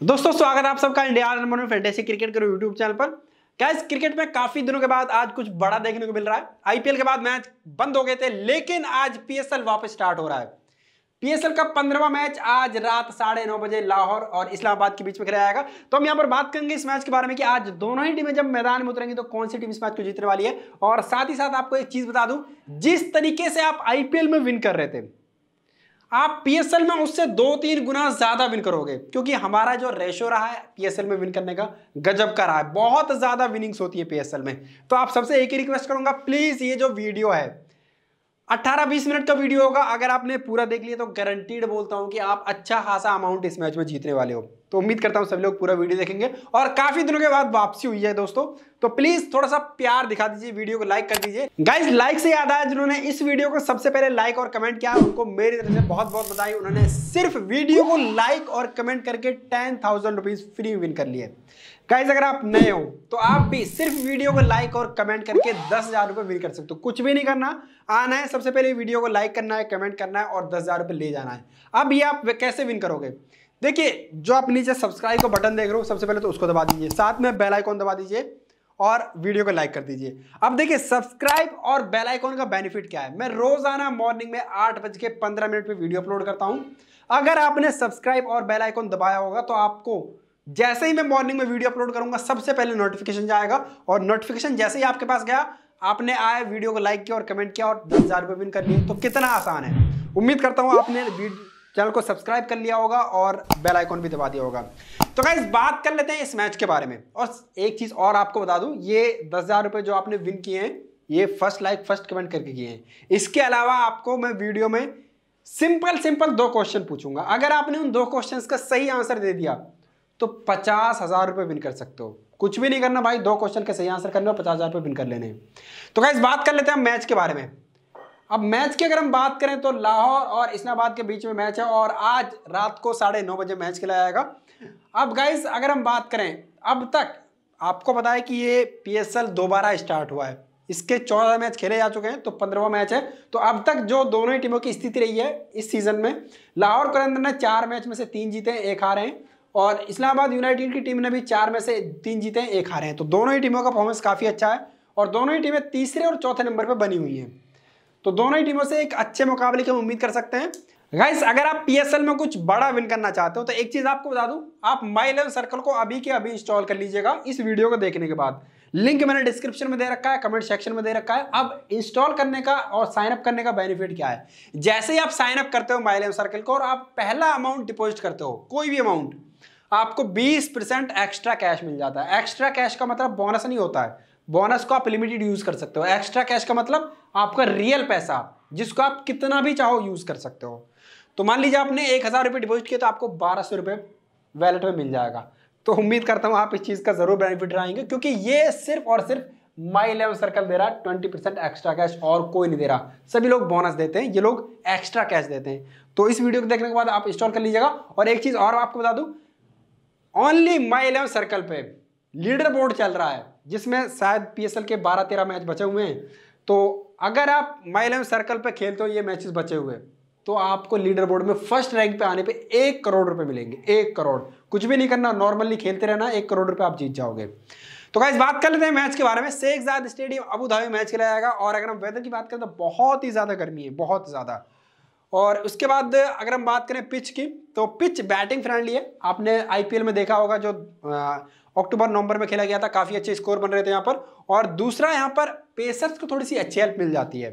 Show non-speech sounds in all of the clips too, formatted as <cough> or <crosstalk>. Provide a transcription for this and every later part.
दोस्तों, स्वागत है आप सबका India number one fantasy cricket के यूट्यूब चैनल पर। इस क्रिकेट में काफ़ी दिनों के बाद आज कुछ बड़ा देखने को मिल रहा है। आईपीएल के बाद मैच बंद हो गए थे, लेकिन आज पीएसएल वापस स्टार्ट हो रहा है। पीएसएल का पंद्रहवा मैच आज रात साढ़े नौ बजे लाहौर और इस्लामाबाद के बीच में खेला जाएगा। तो हम यहाँ पर बात करेंगे इस मैच के बारे में कि आज दोनों ही टीमें जब मैदान में उतरेंगी तो कौन सी टीम इस मैच को जीतने वाली है? और साथ ही साथ आपको एक चीज़ बता दूँ, जिस तरीके से आप आईपीएल में विन कर रहे थे आप पीएसएल में उससे दो तीन गुना ज़्यादा विन करोगे, क्योंकि हमारा जो रेशो रहा है पीएसएल में विन करने का, गजब का रहा है। बहुत ज़्यादा विनिंग्स होती है पीएसएल में। तो आप सबसे एक ही रिक्वेस्ट करूँगा प्लीज़ ये जो वीडियो है 18-20 मिनट का वीडियो होगा। अगर आपने पूरा देख लिया तो गारंटीड बोलता हूँ कि आप अच्छा खासा अमाउंट इस मैच में जीतने वाले हो। तो उम्मीद करता हूँ सभी लोग पूरा वीडियो देखेंगे और काफ़ी दिनों के बाद वापसी हुई है दोस्तों। तो प्लीज़ थोड़ा सा प्यार दिखा दीजिए, वीडियो को लाइक कर दीजिए। गाइज़ लाइक से याद आया जिन्होंने इस वीडियो को सबसे पहले लाइक और कमेंट किया, उनको मेरी तरफ़ से बहुत बहुत बधाई। उन्होंने सिर्फ़ वीडियो को लाइक और कमेंट करके ten thousand rupees free win कर लिए। गाइज़ अगर आप नए हो तो आप भी सिर्फ़ वीडियो को लाइक और कमेंट करके दस हज़ार रुपए विन कर सकते हो। कुछ भी नहीं करना, आना है, सबसे पहले वीडियो को लाइक करना है कमेंट करना है और दस हज़ार रुपए ले जाना है। अब ये आप कैसे विन करोगे? देखिए, जो आप नीचे सब्सक्राइब का बटन देख रहे हो, सबसे पहले तो उसको दबा दीजिए। साथ में बेल आइकॉन दबा दीजिए और वीडियो को लाइक कर दीजिए। अब देखिए सब्सक्राइब और बेल आइकॉन का बेनिफिट क्या है? मैं रोज़ाना मॉर्निंग में आठ बज के पंद्रह मिनट पे वीडियो अपलोड करता हूँ। अगर आपने सब्सक्राइब और बेल आइकॉन दबाया होगा तो आपको जैसे ही मैं मॉर्निंग में वीडियो अपलोड करूँगा, सबसे पहले नोटिफिकेशन जाएगा और नोटिफिकेशन जैसे ही आपके पास गया, आपने आए वीडियो को लाइक किया और कमेंट किया और दस हज़ार रुपये विन कर लिए। तो कितना आसान है। उम्मीद करता हूँ आपने चैनल को सब्सक्राइब कर लिया होगा और बेल आइकॉन भी दबा दिया होगा। तो गाइस बात कर लेते हैं इस मैच के बारे में। और एक चीज़ और आपको बता दूँ, ये दस हज़ार रुपये जो आपने विन किए हैं, ये फ़र्स्ट लाइक फ़र्स्ट कमेंट करके किए हैं। इसके अलावा आपको मैं वीडियो में सिंपल सिंपल दो क्वेश्चन पूछूँगा। अगर आपने उन दो क्वेश्चंस का सही आंसर दे दिया तो पचास हज़ार रुपये विन कर सकते हो। कुछ भी नहीं करना भाई, दो क्वेश्चन के सही आंसर करने और पचास हज़ार रुपये विन कर लेने। तो गाइस बात कर लेते हैं मैच के बारे में। अब मैच की अगर हम बात करें तो लाहौर और इस्लामाबाद के बीच में मैच है और आज रात को साढ़े नौ बजे मैच खेला जाएगा। अब गाइस अगर हम बात करें, अब तक आपको पता है कि ये पीएसएल दोबारा स्टार्ट हुआ है। इसके चौदह मैच खेले जा चुके हैं तो पंद्रहवा मैच है। तो अब तक जो दोनों ही टीमों की स्थिति रही है इस सीज़न में, लाहौर कलंदर ने चार मैच में से तीन जीते हैं एक हारे हैं और इस्लामाबाद यूनाइटेड की टीम ने भी चार में से तीन जीते हैं एक हारे हैं। तो दोनों ही टीमों का परफॉर्मेंस काफ़ी अच्छा है और दोनों ही टीमें तीसरे और चौथे नंबर पर बनी हुई हैं। तो दोनों ही टीमों से एक अच्छे मुकाबले की उम्मीद कर सकते हैं। गाइस अगर आप पीएसएल में कुछ बड़ा विन करना चाहते हो तो एक चीज़ आपको बता दूँ, आप माई इलेवन सर्कल को अभी के अभी इंस्टॉल कर लीजिएगा इस वीडियो को देखने के बाद। लिंक मैंने डिस्क्रिप्शन में दे रखा है कमेंट सेक्शन में दे रखा है। अब इंस्टॉल करने का और साइन अप करने का बेनिफिट क्या है? जैसे ही आप साइन अप करते हो माई इलेवन सर्कल को और आप पहला अमाउंट डिपोजिट करते हो, कोई भी अमाउंट आपको 20 परसेंट एक्स्ट्रा कैश मिल जाता है। एक्स्ट्रा कैश का मतलब बोनस नहीं होता है। बोनस को आप लिमिटेड यूज़ कर सकते हो। एक्स्ट्रा कैश का मतलब आपका रियल पैसा, जिसको आप कितना भी चाहो यूज़ कर सकते हो। तो मान लीजिए आपने एक हज़ार रुपये डिपोजिट किया तो आपको बारह सौ रुपये वैलेट में मिल जाएगा। तो उम्मीद करता हूँ आप इस चीज़ का ज़रूर बेनिफिट रहेंगे क्योंकि ये सिर्फ़ और सिर्फ़ माई इलेवन सर्कल दे रहा है ट्वेंटी परसेंट एक्स्ट्रा कैश और कोई नहीं दे रहा। सभी लोग बोनस देते हैं, ये लोग एक्स्ट्रा कैश देते हैं। तो इस वीडियो को देखने के बाद आप इंस्टॉल कर लीजिएगा, और एक चीज़ और आपको बता दूँ ओनली माई इलेवन सर्कल पे लीडर बोर्ड चल रहा है। जिसमें शायद पीएसएल के 12-13 मैच बचे हुए हैं। तो अगर आप माई इलेवन सर्कल पर खेलते हो, ये मैचेस बचे हुए तो आपको लीडर बोर्ड में फ़र्स्ट रैंक पे आने पे एक करोड़ रुपए मिलेंगे, एक करोड़। कुछ भी नहीं करना नॉर्मली खेलते रहना, एक करोड़ रुपए आप जीत जाओगे। तो गाइस बात कर लेते हैं मैच के बारे में। शेख जाद स्टेडियम अबू धाबी मैच खेला जाएगा और अगर हम वेदर की बात करें तो बहुत ही ज़्यादा गर्मी है, बहुत ज़्यादा। और उसके बाद अगर हम बात करें पिच की तो पिच बैटिंग फ्रेंडली है। आपने आईपीएल में देखा होगा जो अक्टूबर, नवंबर में खेला गया था, काफ़ी अच्छे स्कोर बन रहे थे यहाँ पर। और दूसरा यहाँ पर पेसर्स को थोड़ी सी अच्छी हेल्प मिल जाती है।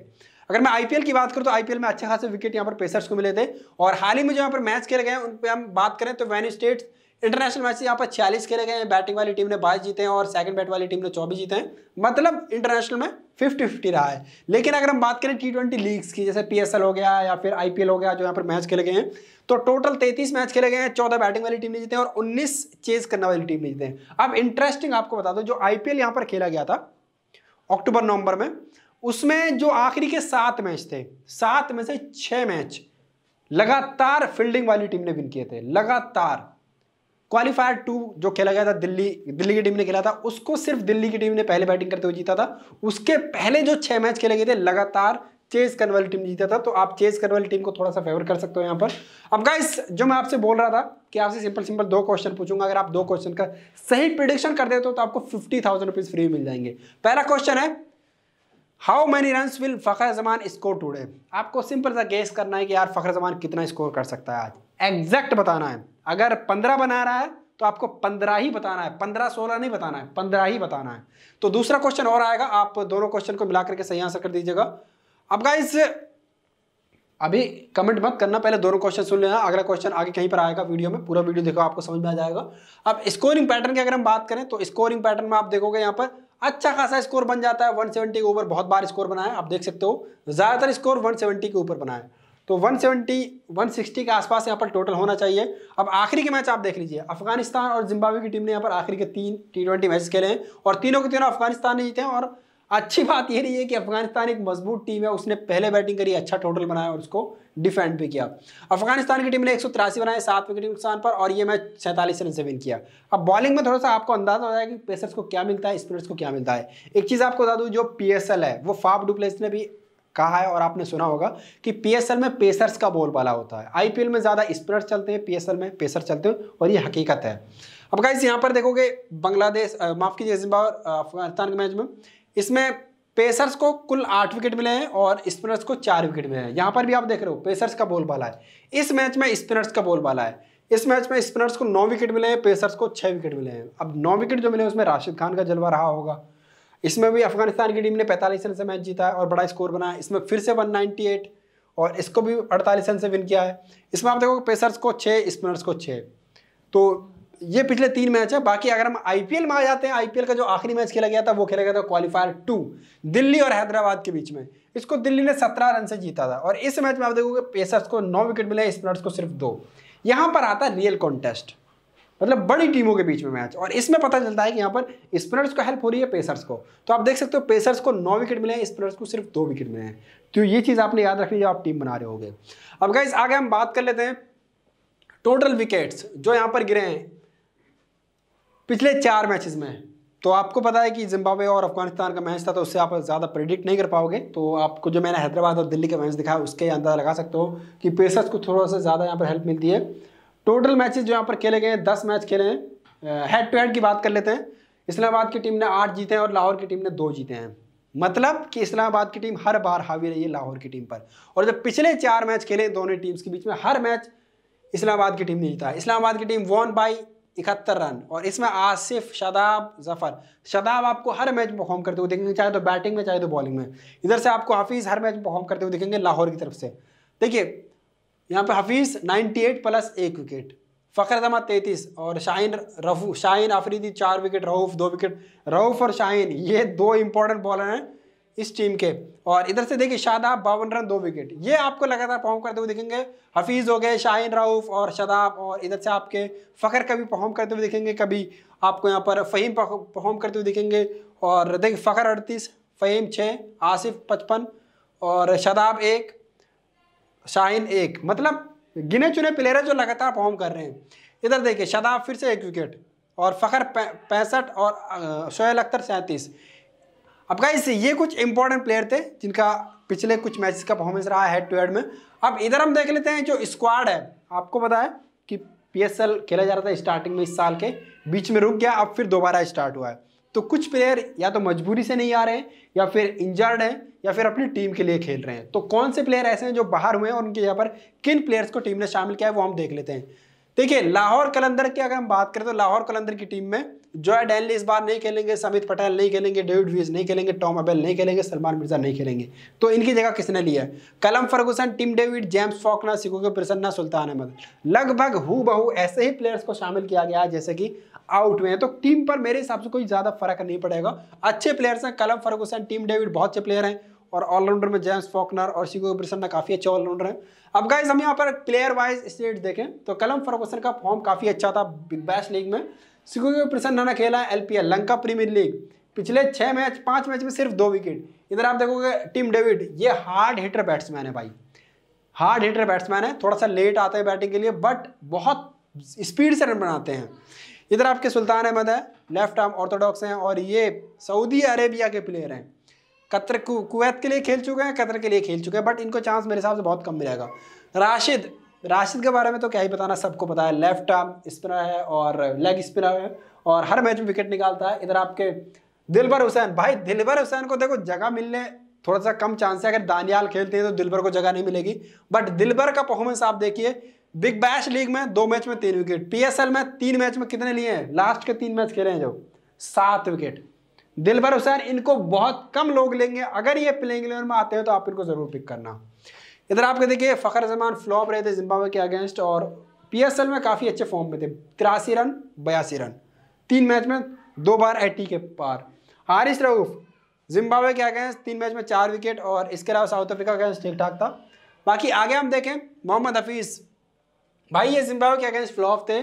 अगर मैं आईपीएल की बात करूँ तो आईपीएल में अच्छे खासे विकेट यहाँ पर पेसर्स को मिले थे। और हाल ही में जो यहाँ पर मैच खेले गए उन पर हम बात करें तो वैन स्टेट्स इंटरनेशनल मैच यहाँ पर छियालीस खेले गए हैं। बैटिंग वाली टीम ने बाईस जीते हैं और सेकंड बैट वाली टीम ने चौबीस जीते हैं। मतलब इंटरनेशनल में फिफ्टी फिफ्टी रहा है। लेकिन अगर हम बात करें टी ट्वेंटी लीग्स की, जैसे पीएसएल हो गया या फिर आईपीएल हो गया, जो यहाँ पर मैच खेले गए हैं तो टोटल तैतीस मैच खेले गए हैं, चौदह बैटिंग वाली टीम ने जीते हैं और उन्नीस चेज करने वाली टीम ने जीते हैं। अब इंटरेस्टिंग आपको बता दो, जो आईपीएल यहाँ पर खेला गया था अक्टूबर नवंबर में उसमें जो आखिरी के सात मैच थे, सात में से छह मैच लगातार फील्डिंग वाली टीम ने विन किए थे, लगातार। क्वालिफायर टू जो खेला गया था, दिल्ली दिल्ली की टीम ने खेला था, उसको सिर्फ़ दिल्ली की टीम ने पहले बैटिंग करते हुए जीता था। उसके पहले जो छह मैच खेले गए थे, लगातार चेस करने वाली टीम जीता था। तो आप चेस करने वाली टीम को थोड़ा सा फेवर कर सकते हो यहाँ पर। अब गाइस जो मैं आपसे बोल रहा था कि आपसे सिंपल सिंपल दो क्वेश्चन पूछूँगा, अगर आप दो क्वेश्चन का सही प्रिडिक्शन कर देते हो तो आपको फिफ्टी थाउज़ेंड रुपीज़ फ्री मिल जाएँगे। पहला क्वेश्चन है how many run will Fakhar Zaman score today आपको सिंपल सा गेस करना है कि यार फखर जमान कितना स्कोर कर सकता है आज। एग्जैक्ट बताना है। अगर पंद्रह बना रहा है तो आपको पंद्रह ही बताना है। पंद्रह सोलह नहीं बताना है, पंद्रह ही बताना है। तो दूसरा क्वेश्चन और आएगा। आप दोनों क्वेश्चन को मिलाकर के सही आंसर कर दीजिएगा। अब गाइस अभी कमेंट मत करना, पहले दोनों क्वेश्चन सुन लेना। अगला क्वेश्चन आगे कहीं पर आएगा वीडियो में, पूरा वीडियो देखो, आपको समझ में आ जाएगा। अब स्कोरिंग पैटर्न की अगर हम बात करें तो स्कोरिंग पैटर्न में आप देखोगे यहाँ पर अच्छा खासा स्कोर बन जाता है। 170 के ऊपर बहुत बार स्कोर बना है, आप देख सकते हो। ज़्यादातर स्कोर 170 के ऊपर बना है। तो 170 160 के आसपास यहाँ पर टोटल होना चाहिए। अब आखिरी के मैच आप देख लीजिए। अफ़गानिस्तान और जिम्बाब्वे की टीम ने यहाँ पर आखिरी के तीन टी ट्वेंटी मैच खेले हैं। और तीनों के तीनों अफ़गानिस्तान ने जीते हैं और अच्छी बात यह रही है कि अफ़गानिस्तान एक मज़बूत टीम है, उसने पहले बैटिंग करी अच्छा टोटल बनाया और उसको डिफेंड भी किया। अफ़गानिस्तान की टीम ने एक बनाए, सात विकेट नुकसान पर, और ये मैच सैंतालीस रन से विन किया। अब बॉलिंग में थोड़ा सा आपको अंदाज़ा हो जाएगा कि पेसर्स को क्या मिलता है स्पिनर्स को क्या मिलता है। एक चीज़ आपको बता दूँ, जो पीएसएल है, वो फाफ डुप्लेस ने भी कहा है, और आपने सुना होगा कि पीएसएल में पेसर्स का बोलबाला होता है। आईपीएल में ज़्यादा स्पिनर्स चलते हैं पीएसएल में पेसर चलते हैं, और ये हकीकत है। अब गाइस यहाँ पर देखोगे बांग्लादेश माफ़ कीजिए जिम्बाब्वे अफ़गानिस्तान के मैच में इसमें पेसर्स को कुल आठ विकेट मिले हैं और स्पिनर्स को चार विकेट मिले हैं। यहाँ पर भी आप देख रहे हो पेसर्स का बोलबाला है। इस मैच में स्पिनर्स का बोलबाला है। इस मैच में स्पिनर्स को नौ विकेट मिले हैं पेसर्स को छः विकेट मिले हैं। अब नौ विकेट जो मिले हैं, उसमें राशिद खान का जलवा रहा होगा। इसमें भी अफ़गानिस्तान की टीम ने पैंतालीस रन से मैच जीता है और बड़ा स्कोर बनाया इसमें फिर से 198 और इसको भी अड़तालीस रन से विन किया है। इसमें आप देखो पेसर्स को छः स्पिनर्स को छः तो ये पिछले तीन मैच है, बाकी अगर हम आईपीएल में आ जाते हैं आईपीएल का जो आखिरी मैच खेला गया था, वो खेला गया था क्वालिफायर टू दिल्ली और हैदराबाद के बीच में। इसको दिल्ली ने सत्रह रन से जीता था। और इस मैच में आप देखोगे पेसर्स को नौ विकेट मिले स्पिनर्स को सिर्फ़ दो। यहाँ पर आता है रियल कॉन्टेस्ट मतलब बड़ी टीमों के बीच में मैच। और इसमें पता चलता है कि यहाँ पर स्पिनर्स को हेल्प हो रही है पेसर्स को। तो आप देख सकते हो पेसर्स को नौ विकेट मिले हैं स्पिनर्स को सिर्फ़ दो विकेट मिले। हैं तो ये चीज़ आपने याद रखनी जब आप टीम बना रहे होगे। अब गाइस आगे हम बात कर लेते हैं टोटल विकेट्स जो यहाँ पर गिरे हैं। पिछले चार मैचेस में। तो आपको पता है कि जिम्बाब्वे और अफ़गानिस्तान का मैच था तो उससे आप ज़्यादा प्रेडिक्ट नहीं कर पाओगे। तो आपको जो मैंने हैदराबाद और दिल्ली का मैच दिखाया, उसके अंदाज़ा लगा सकते हो कि पेसर्स को थोड़ा सा ज़्यादा यहाँ पर हेल्प मिलती है। टोटल मैचेस जो यहाँ पर खेले गए हैं, दस मैच खेले हैं। हेड टू हेड की बात कर लेते हैं। इस्लामाबाद की टीम ने आठ जीते हैं और लाहौर की टीम ने दो जीते हैं। मतलब कि इस्लामाबाद की टीम हर बार हावी रही है लाहौर की टीम पर। और जब पिछले चार मैच खेले दोनों टीम्स के बीच में हर मैच इस्लामाबाद की टीम ने जीता। इस्लामाबाद की टीम वन बाई इकहत्तर रन। और इसमें आसिफ, शदाब, ज़फ़र। शदाब आपको हर मैच में परफॉर्म करते हुए देखेंगे, चाहे तो बैटिंग में, चाहे तो बॉलिंग में। इधर से आपको हफीज़ हर मैच में परफॉर्म करते हुए देखेंगे, लाहौर की तरफ़ से। देखिए, यहाँ पे हफीज़ 98 प्लस एक विकेट, फ़खर जमा तैंतीस, और शाहीन रफू शाहीन आफरीदी चार विकेट, रऊफ़ दो विकेट। रऊफ़ और शाहीन, ये दो इंपॉर्टेंट बॉलर हैं। इस टीम के। और इधर से देखिए, शादाब बावन रन, दो विकेट। ये आपको लगातार परफॉर्म करते हुए दिखेंगे। हफीज़ हो गए, शाहीन राउफ और शादाब, और इधर से आपके फ़खर कभी परफॉर्म करते हुए दिखेंगे। कभी आपको यहाँ पर फ़हीम परफॉर्म करते हुए दिखेंगे। और देखिए, फ़खर अड़तीस, फ़हीम छः, आसिफ पचपन, और शादाब एक, शाहीन एक। मतलब गिने चुने प्लेयर है जो लगातार परफॉर्म कर रहे हैं। इधर देखिए, शादाब फिर से एक विकेट, और फ़खर पैंसठ और शोएल अख्तर सैंतीस। अब गाइस ये कुछ इंपॉर्टेंट प्लेयर थे जिनका पिछले कुछ मैचेस का परफॉर्मेंस रहा है हेड टू हेड में। अब इधर हम देख लेते हैं जो स्क्वाड है। आपको पता है कि पीएसएल खेला जा रहा था स्टार्टिंग में इस साल के। बीच में रुक गया, अब फिर दोबारा स्टार्ट हुआ है। तो कुछ प्लेयर या तो मजबूरी से नहीं आ रहे हैं, या फिर इंजर्ड हैं, या फिर अपनी टीम के लिए खेल रहे हैं। तो कौन से प्लेयर ऐसे हैं जो बाहर हुए हैं और उनके यहाँ पर किन प्लेयर्स को टीम ने शामिल किया है, वो हम देख लेते हैं। देखिए, लाहौर कलंदर की अगर हम बात करें तो लाहौर कलंदर की टीम में जॉय डैनली इस बार नहीं खेलेंगे, समित पटेल नहीं खेलेंगे, डेविड वीज नहीं खेलेंगे, टॉम अबेल नहीं खेलेंगे, सलमान मिर्ज़ा नहीं खेलेंगे। तो इनकी जगह किसने लिया है? Callum Ferguson, Tim David, James Faulkner Seekkuge Prasanna Sultan Ahmed. लगभग हु बहू ऐसे ही प्लेयर्स को शामिल किया गया है, जैसे कि आउट हुए हैं। तो टीम पर मेरे हिसाब से कोई ज़्यादा फ़र्क नहीं पड़ेगा। अच्छे प्लेयर्स हैं, कलम फर्गुसन, टीम डेविड बहुत अच्छे प्लेयर हैं। और ऑलराउंडर में जेम्स फॉकनर और सिको प्रसन्ना काफ़ी अच्छे ऑलराउंडर हैं। अब गाइज़ हम यहाँ पर प्लेयर वाइज स्टेट देखें तो कलम फर्गुसन का फॉर्म काफ़ी अच्छा था, बिग बैश लीग में। सिको प्रसन्न ने खेला है एलपीएल, लंका प्रीमियर लीग। पिछले छः मैच, पाँच मैच में सिर्फ़ दो विकेट। इधर आप देखोगे, टीम डेविड, ये हार्ड हिटर बैट्समैन है भाई। हार्ड हिटर बैट्समैन है, थोड़ा सा लेट आता है बैटिंग के लिए बट बहुत स्पीड से रन बनाते हैं। इधर आपके सुल्तान अहमद है लेफ़्ट आर्म ऑर्थोडॉक्स हैं, और ये सऊदी अरेबिया के प्लेयर हैं। कतर कुवैत के लिए खेल चुके हैं, कतर के लिए खेल चुके हैं बट इनको चांस मेरे हिसाब से बहुत कम मिलेगा। राशिद राशिद के बारे में तो क्या ही बताना, सबको पता है लेफ़्ट आर्म स्पिनर है और लेग स्पिनर है और हर मैच में विकेट निकालता है। इधर आपके दिलबर हुसैन, भाई दिलबर हुसैन को देखो, जगह मिलने थोड़ा सा कम चांस है। अगर दानियाल खेलते हैं तो दिलबर को जगह नहीं मिलेगी। बट दिलबर का परफॉर्मेंस आप देखिए बिग बैश लीग में दो मैच में तीन विकेट पीएसएल में तीन मैच में कितने लिए हैं? लास्ट के तीन मैच खेले हैं जो, सात विकेट दिलबर हुसैन, इनको बहुत कम लोग लेंगे। अगर ये प्लेइंग इलेवन में आते हैं तो आप इनको ज़रूर पिक करना। इधर आपके देखिए, फ़खर जमान फ्लॉप रहे थे जिम्बाब्वे के अगेंस्ट और पीएसएल में काफ़ी अच्छे फॉर्म में थे। तिरासी रन, बयासी रन। तीन मैच में दो बार एटी के पार। हारिस रऊफ जिम्बाब्वे के अगेंस्ट तीन मैच में चार विकेट और इसके अलावा साउथ अफ्रीका अगेंस्ट ठीक ठाक था। बाकी आगे हम देखें, मोहम्मद हफीज़। भाई, ये जिम्बाब्वे के अगेंस्ट फ्लॉप थे।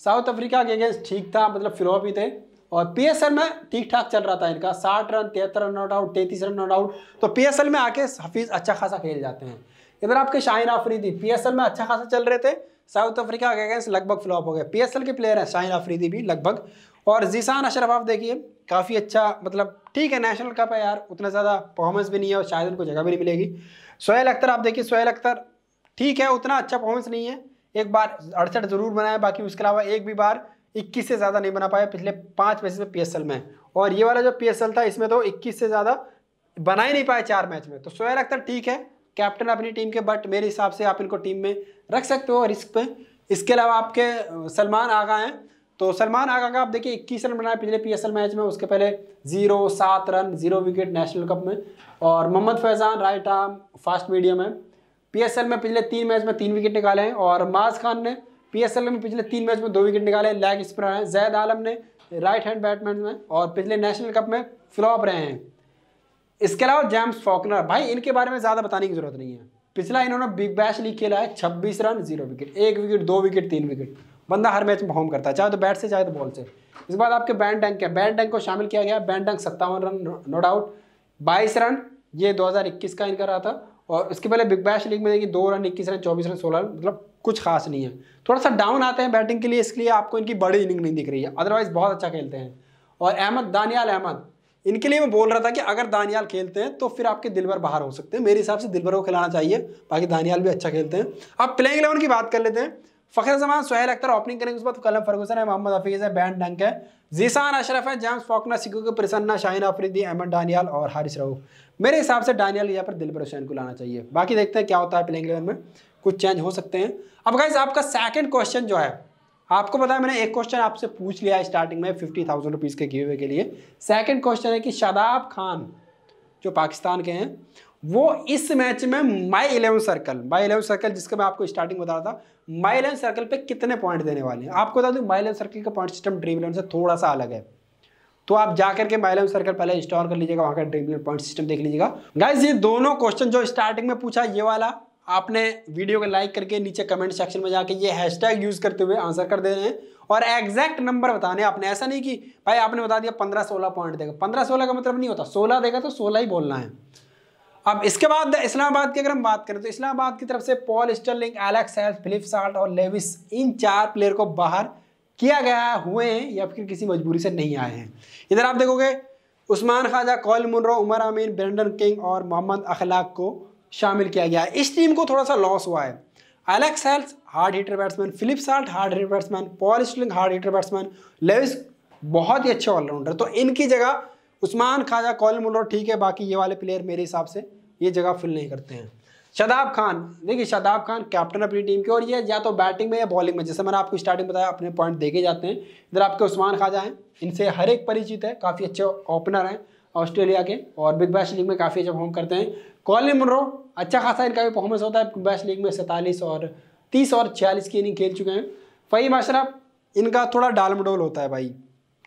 साउथ अफ्रीका के अगेंस्ट ठीक था मतलब फ्लॉप ही थे। और पीएसएल में ठीक ठाक चल रहा था इनका, साठ रन, तिहत्तर रन, नॉट आउट, तैतीस रन, नॉट आउट। तो पीएसएल में आके हफीज़ अच्छा खासा खेल जाते हैं। इधर आपके शाहिन आफरीदी पीएसएल में अच्छा खासा चल रहे थे। साउथ अफ्रीका के अगेंस्ट लगभग फ्लॉप हो गए पीएसएल के प्लेयर हैं शाहिन आफरीदी भी, लगभग। और जीसान अशरफ, आप देखिए, काफ़ी अच्छा मतलब ठीक है नेशनल कप है यार, उतना ज़्यादा परफॉर्मेंस भी नहीं है और शायद उनको जगह भी नहीं मिलेगी। सोहेल अख्तर आप देखिए सोहेल अख्तर ठीक है, उतना अच्छा परफॉर्मेंस नहीं है। एक बार अड़सठ ज़रूर बनाया बाकी उसके अलावा एक भी बार इक्कीस से ज़्यादा नहीं बना पाया पिछले पाँच मैच में पीएसएल में। और ये वाला जो पीएसएल था, इसमें तो इक्कीस से ज़्यादा बना ही नहीं पाया चार मैच में। तो सोहेल अख्तर ठीक है, कैप्टन अपनी टीम के, बट मेरे हिसाब से आप इनको टीम में रख सकते हो रिस्क पे। इसके अलावा आपके सलमान आगा हैं। तो सलमान आगा का आप देखिए, इक्कीस रन बनाए पिछले पीएसएल मैच में, उसके पहले ज़ीरो, सात run, zero wicket national cup में। और Mohammad Faizan right arm, fast medium है। पीएसएल में पिछले तीन मैच में तीन विकेट निकाले हैं। और माज खान ने पीएसएल में पिछले तीन मैच में दो विकेट निकाले लेग स्पिनर हैं। जैद आलम ने राइट हैंड बैट्समैन में और पिछले नेशनल कप में फ्लॉप रहे हैं। इसके अलावा जेम्स फॉकनर भाई इनके बारे में ज़्यादा बताने की ज़रूरत नहीं है। पिछला इन्होंने बिग बैश लीग खेला है, छब्बीस रन ज़ीरो विकेट एक विकेट दो विकेट तीन विकेट बंदा हर मैच में परफॉर्म करता है, चाहे तो बैट से, चाहे तो बॉल से। इसके बाद आपके बैंड टैंक है बैंड टैंक को शामिल किया गया। बैंड टैंक सत्तावन रन नो डाउट बाईस रन, ये 2021 का इनका रहा था। और इसके पहले बिग बैश लीग में देखिए, दो रन, इक्कीस रन, चौबीस रन, सोलह रन मतलब कुछ खास नहीं है। थोड़ा सा डाउन आते हैं बैटिंग के लिए इसलिए आपको इनकी बड़ी इनिंग नहीं दिख रही है। अदरवाइज़ बहुत अच्छा खेलते हैं। और अहमद दानियाल अहमद इनके लिए मैं बोल रहा था कि अगर दानियाल खेलते हैं तो फिर आपके दिल भर बाहर हो सकते हैं। मेरे हिसाब से दिल भर को खिलाना चाहिए, बाकी दानियाल भी अच्छा खेलते हैं। अब प्लेइंग इलेवन की बात कर लेते हैं। फ़खर जमान, सोहेल अख्तर ओपनिंग करेंगे, उस बाद कलम फर्गूसन है, मोहम्मद हफीज़ है बैन डंक है। जीसान अशरफ है जेम्स फॉकना सिकू के प्रसन्ना शाहिन अफरीदी अहमद डानियाल और हारिस रहू मेरे हिसाब से डानियाल यहाँ पर दिलबर हुसैन को लाना चाहिए। बाकी देखते हैं क्या होता है प्लेइंग इलेवन में। कुछ चेंज हो सकते हैं। अब गाइज़ आपका सेकेंड क्वेश्चन जो है, आपको पता है, मैंने एक क्वेश्चन आपसे पूछ लिया स्टार्टिंग में फिफ्टी थाउज़ेंड रुपीज़ के गिवे के लिए। सेकंड क्वेश्चन है कि शादाब खान जो पाकिस्तान के हैं, वो इस मैच में my eleven circle my eleven circle जिसका मैं आपको स्टार्टिंग बता रहा था माई इलेवन सर्कल पे कितने पॉइंट देने वाले हैं? आपको बता दूँ माई इलेवन सर्कल का पॉइंट सिस्टम ड्रीम इलेवन से थोड़ा सा अलग है। तो आप जाकर के माई इलेवन सर्कल पहले इंस्टॉल कर लीजिएगा, वहाँ का ड्रीम इलेवन पॉइंट सिस्टम देख लीजिएगा। गाइज़ ये दोनों क्वेश्चन जो स्टार्टिंग में पूछा, ये वाला आपने वीडियो को लाइक करके नीचे कमेंट सेक्शन में जाके ये हैशटैग यूज़ करते हुए आंसर कर दे रहे हैं। और एग्जैक्ट नंबर बताने आपने। ऐसा नहीं कि भाई आपने बता दिया पंद्रह सोलह पॉइंट देगा। पंद्रह सोलह का मतलब नहीं होता। सोलह देगा तो सोलह ही बोलना है। अब इसके बाद इस्लामाबाद की अगर हम बात करें तो इस्लामाबाद की तरफ़ से Paul Stirling Alex Hales Philip Salt और लेविस इन चार प्लेयर को बाहर किया गया हुए हैं या फिर किसी मजबूरी से नहीं आए हैं। इधर आप देखोगे, Usman Khawaja Colin Munro Umar Amin Brendon King और मोहम्मद अखलाक को शामिल किया गया इस टीम को थोड़ा सा लॉस हुआ है। Alex Hales hard hitter batsman Philip Salt hard hitter batsman Paul Stirling hard hitter batsman Lewis बहुत ही अच्छे ऑलराउंडर तो इनकी जगह उस्मान खाजा कॉल मुनरो ठीक है, बाकी ये वाले प्लेयर मेरे हिसाब से ये जगह फिल नहीं करते हैं। शदाब खान, देखिए, शदाब खान कैप्टन अपनी टीम के, और ये या तो बैटिंग में या बॉलिंग में, जैसे मैंने आपको स्टार्टिंग बताया, अपने पॉइंट देखे जाते हैं। इधर आपके उस्मान खाजा हैं, इनसे हर एक परिचित है, काफ़ी अच्छे ओपनर हैं। ऑस्ट्रेलिया के और बिग बैश लीग में काफ़ी अच्छा परफॉर्म करते हैं। कॉलिन मुनरो अच्छा खासा इनका भी परफॉर्मेंस होता है। बिग बैश लीग में सैंतालीस और तीस और छियालीस की इनिंग खेल चुके हैं। फ़हीम अशरफ, इनका थोड़ा डाल मडोल होता है भाई।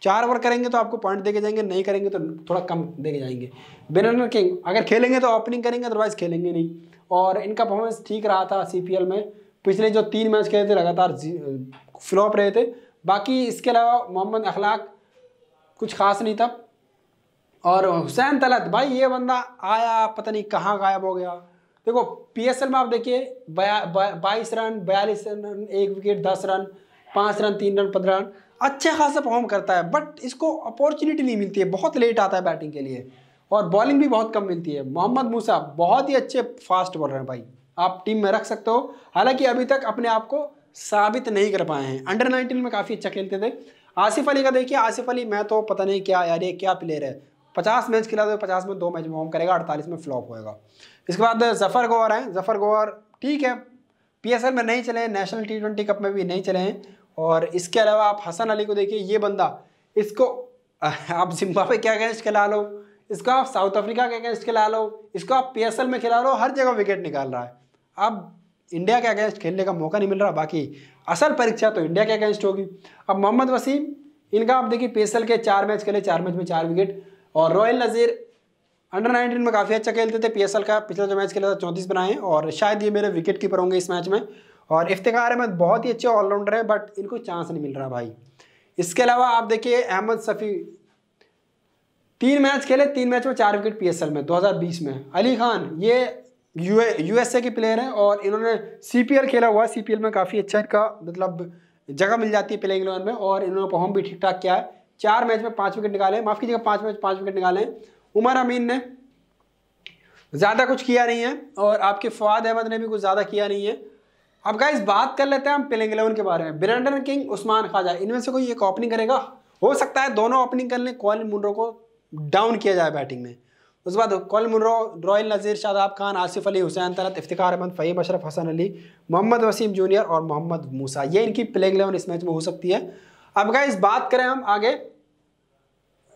चार ओवर करेंगे तो आपको पॉइंट देके जाएँगे, नहीं करेंगे तो थोड़ा कम देके जाएँगे। बेनर किंग अगर खेलेंगे तो ओपनिंग करेंगे अदरवाइज़ खेलेंगे नहीं। और इनका परफॉर्मेंस ठीक रहा था सी में। पिछले जो तीन मैच खेले थे, लगातार फ्लॉप रहे थे। बाकी इसके अलावा मोहम्मद अखलाक, कुछ खास नहीं था। और हुसैन तलत, भाई ये बंदा आया, पता नहीं कहाँ गायब हो गया। देखो पीएसएल में आप देखिए बाईस रन, बयालीस रन, एक विकेट, दस रन, पाँच रन, तीन रन, पंद्रह रन अच्छा खासा परफॉर्म करता है बट इसको अपॉर्चुनिटी नहीं मिलती है, बहुत लेट आता है बैटिंग के लिए। और बॉलिंग भी बहुत कम मिलती है। मोहम्मद मूसा, बहुत ही अच्छे फास्ट बॉलर हैं भाई। आप टीम में रख सकते हो। हालाँकि अभी तक अपने आप को साबित नहीं कर पाए हैं। अंडर नाइनटीन में काफ़ी अच्छा खेलते थे। आसिफ अली का देखिए, आसिफ अली, मैं तो पता नहीं क्या, यार, ये क्या प्लेयर है? पचास मैच खिला दो, पचास में दो मैच में करेगा, अड़तालीस में फ्लॉप होएगा। इसके बाद जफ़र गोवर हैं, जफ़र गोवर ठीक है। पीएसएल में नहीं चले नेशनल टी ट्वेंटी कप में भी नहीं चले हैं। और इसके अलावा आप हसन अली को देखिए, ये बंदा, इसको, <laughs> आप जिम्बाब्वे के अगेंस्ट खिला लो इसको आप साउथ अफ्रीका के अगेंस्ट खिला लो इसको आप पीएसएल में खिला लो, हर जगह विकेट निकाल रहा है। अब इंडिया के अगेंस्ट खेलने का मौका नहीं मिल रहा, बाकी असल परीक्षा तो इंडिया के अगेंस्ट होगी। अब मोहम्मद वसीम, इनका आप देखिए पीएसएल के चार मैच खेले, चार मैच में चार विकेट और रॉयल नज़ीर अंडर नाइनटीन में काफ़ी अच्छा खेलते थे पीएसएल का पिछला जो मैच खेला था, चौंतीस बनाए और शायद ये मेरे विकेट कीपर होंगे इस मैच में। और इफ्तार अहमद बहुत ही अच्छे ऑलराउंडर है बट इनको चांस नहीं मिल रहा भाई। इसके अलावा आप देखिए अहमद सफ़ी, तीन मैच खेले, तीन मैच में चार विकेट पीएसएल में 2020 में। अली खान, ये यू यूएसए के प्लेयर हैं और इन्होंने सीपीएल खेला हुआ है सीपीएल में काफ़ी अच्छा इनका मतलब जगह मिल जाती है प्लेइंग इलेवन में और इन्होंने परफॉर्म भी ठीक ठाक किया है। चार मैच में पाँच विकेट निकाले। माफ़ कीजिएगा, पाँच मैच, पाँच विकेट निकाले। उमर अमीन ने ज़्यादा कुछ किया नहीं है और आपके फवाद अहमद ने भी कुछ ज़्यादा किया नहीं है। अब गाइस बात कर लेते हैं हम प्लेइंग इलेवन के बारे में। ब्रेंडन किंग उस्मान ख्वाजा इनमें से कोई एक ओपनिंग करेगा? हो सकता है दोनों ओपनिंग कर लें कॉलिन मुनरो को डाउन किया जाए बैटिंग में। उसके बाद Colin Munro Rohail Nazir Shadab Khan Asif Ali Hussain Talat Iftikhar Ahmed Faheem Ashraf Hasan Ali Mohammad Wasim junior और मोहम्मद मूसा ये इनकी प्लेइंग इलेवन इस मैच में हो सकती है। अब गाइस बात करें हम आगे।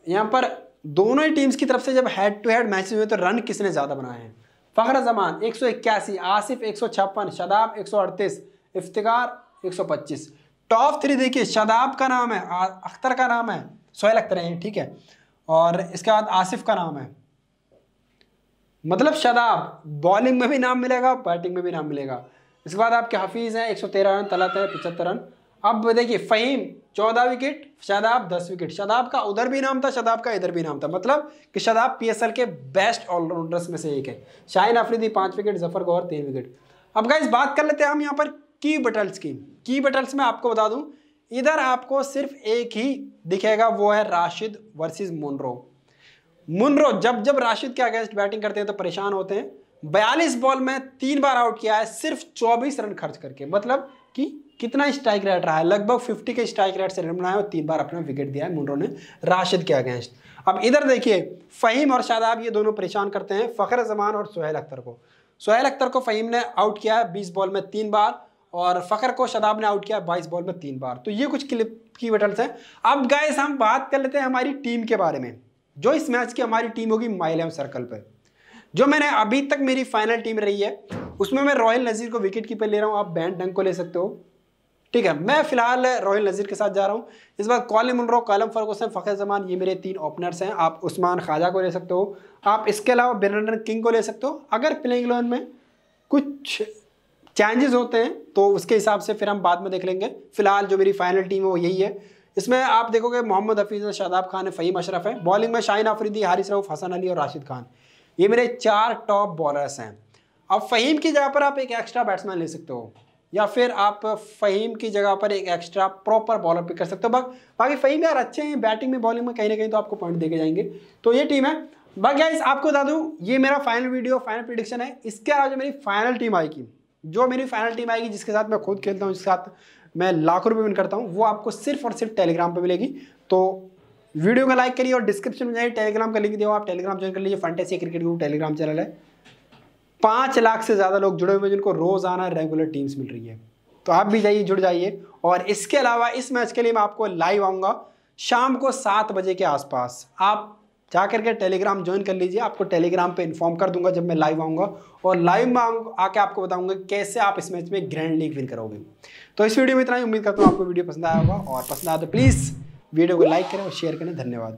यहाँ पर दोनों ही टीम्स की तरफ़ से जब हेड टू हेड मैचेस हुए तो रन किसने ज़्यादा बनाए हैं? फ़खर जमान, एक सौ इक्यासी, आसिफ एक सौ छप्पन, शदाब एक सौ अड़तीस इफ्तार एक सौ पच्चीस। टॉप थ्री देखिए, शदाब का नाम है अख्तर का नाम है, सोहेल अख्तर है, ठीक है? और इसके बाद आसिफ का नाम है। मतलब शदाब बॉलिंग में भी नाम मिलेगा बैटिंग में भी नाम मिलेगा। इसके बाद आपके हफीज़ हैं, एक सौ तेरह रन, तलत है पिछहत्तर रन। अब देखिए, फ़हीम चौदह विकेट शदाब दस विकेट शादाब का उधर भी नाम था, शादाब का इधर भी नाम था। मतलब कि शदाब पीएसएल के बेस्ट ऑलराउंडर्स में से एक है। शाहिन अफरीदी पाँच विकेट ज़फ़र गौर तीन विकेट अब गाइस बात कर लेते हैं हम यहाँ पर की बटल्स की। की बटल्स में आपको बता दूँ, इधर आपको सिर्फ़ एक ही दिखेगा, वो है राशिद वर्सेस मुनरो। मुनरो, जब जब राशिद के अगेंस्ट बैटिंग करते हैं तो परेशान होते हैं। बयालीस बॉल में तीन बार आउट किया है, सिर्फ़ चौबीस रन खर्च करके। मतलब कि कितना स्ट्राइक रेट रहा है? लगभग 50 के स्ट्राइक रेट से रन बनाया और तीन बार अपना विकेट दिया है मुंडो ने राशिद के अगेंस्ट अब इधर देखिए, फ़हीम और शादाब, ये दोनों परेशान करते हैं फ़खर जमान और सुहेल अख्तर को। सुहेल अख्तर को फ़हीम ने आउट किया है बीस बॉल में तीन बार और फ़खर को शदाब ने आउट किया बाईस बॉल में तीन बार। तो ये कुछ क्लिप की बटल्स हैं अब गाइस हम बात कर लेते हैं हमारी टीम के बारे में। जो इस मैच की हमारी टीम होगी माइलम सर्कल पर जो मैंने अभी तक मेरी फाइनल टीम रही है उसमें मैं रॉयल नज़ीर को विकेट कीपर ले रहा हूँ, आप बैंड डंग को ले सकते हो। ठीक है, मैं फ़िलहाल रॉयल नज़ीर के साथ जा रहा हूँ। इस बार Colin Munro, Callum Ferguson, Fakhar Zaman, ये मेरे तीन ओपनर्स हैं। आप उस्मान ख्वाजा को ले सकते हो। आप इसके अलावा बिरन किंग को ले सकते हो। अगर प्लेइंग इलेवन में कुछ चेंजेस होते हैं तो उसके हिसाब से फिर हम बाद में देख लेंगे। फ़िलहाल जो मेरी फाइनल टीम है, वो यही है। इसमें आप देखोगे, मोहम्मद हफीज़, शादाब खान है फ़हीम अशरफ है। बॉलिंग में शाहिन आफरीदी, हारिस रऊफ़, हसन अली और राशिद खान। ये मेरे चार टॉप बॉलर्स हैं। अब फ़हीम की जगह पर आप एक एक्स्ट्रा बैट्समैन ले सकते हो, या फिर आप फ़हीम की जगह पर एक एक्स्ट्रा प्रॉपर बॉलर पिक कर सकते हो। बाकी फ़हीम यार अच्छे हैं बैटिंग में बॉलिंग में कहीं ना कहीं तो आपको पॉइंट देके जाएँगे। तो ये टीम है। बाकी गाइस आपको बता दूँ, ये मेरा फाइनल वीडियो फाइनल प्रिडिक्शन है। इसके अलावा जो मेरी फाइनल टीम आएगी, जो मेरी फाइनल टीम आएगी, जिसके साथ मैं खुद खेलता हूँ, जिसके साथ मैं लाखों रुपये विन करता हूँ, वो आपको सिर्फ़ और सिर्फ़ टेलीग्राम पर मिलेगी। तो वीडियो को लाइक करिए और डिस्क्रिप्शन में जाइए टेलीग्राम का लिंक दिया आप टेलीग्राम ज्वाइन कर लीजिए। Fantasy cricket group Telegram channel है। पाँच लाख से ज़्यादा लोग जुड़े हुए हैं जिनको रोज़ाना रेगुलर टीम्स मिल रही है। तो आप भी जाइए, जुड़ जाइए। और इसके अलावा इस मैच के लिए मैं आपको लाइव आऊँगा शाम को सात बजे के आसपास। आप जा करके टेलीग्राम ज्वाइन कर लीजिए, आपको टेलीग्राम पे इन्फॉर्म कर दूँगा जब मैं लाइव आऊँगा। और लाइव में आके आपको बताऊँगा कैसे आप इस मैच में ग्रैंड लीग विन करोगे। तो इस वीडियो में इतना ही, उम्मीद करता हूँ आपको वीडियो पसंद आया होगा। और पसंद आया तो प्लीज़ वीडियो को लाइक करें और शेयर करें। धन्यवाद।